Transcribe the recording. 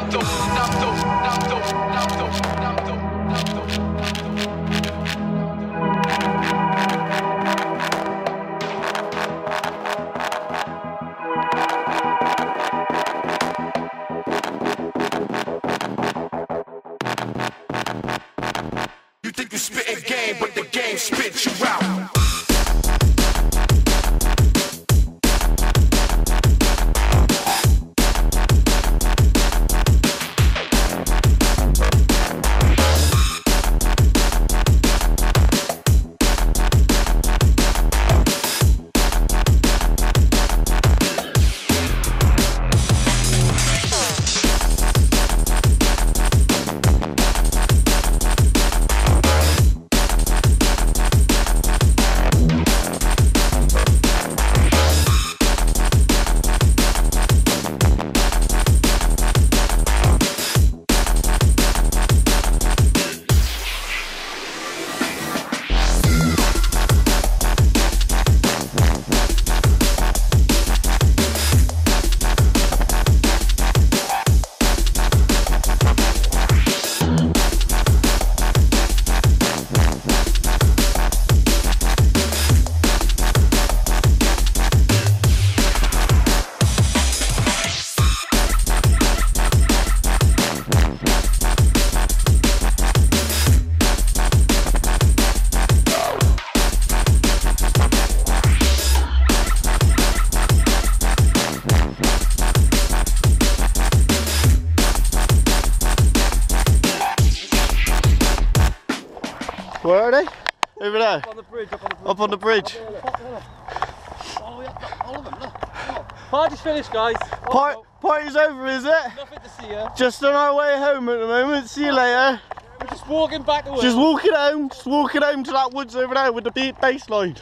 You think you spit spitting game, but the game spits you out. Where are they? Over there. On the bridge, up on the bridge. Up on the bridge. All the oh, all of them, look. Party's finished, guys. Oh, Part, no, oh. party's over, is it? nothing to see here. Just on our way home at the moment. See you later. We're just walking back to work. Just walking home. Just walking home to that woods over there with the beat bass line.